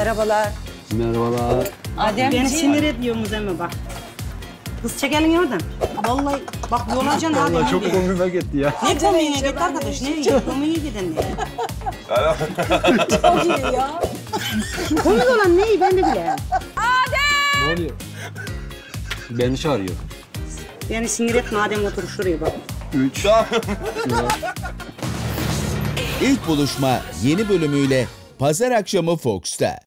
Merhabalar. Merhabalar. Adem. Beni sinir ediyorsunuz ama bak. Kız çekelim oradan. Vallahi bak yolacaksın hadi. Vallahi çok hadi. gitti ya. Ne komiğine git arkadaş ne yiyecek komiğe giden ne? Çok iyi ya. Komik olan ne ben de Adem! Ne oluyor? Beni çağırıyor. Beni sinir etme Adem otur şuraya bak. Üç. İlk buluşma yeni bölümüyle pazar akşamı Fox'ta.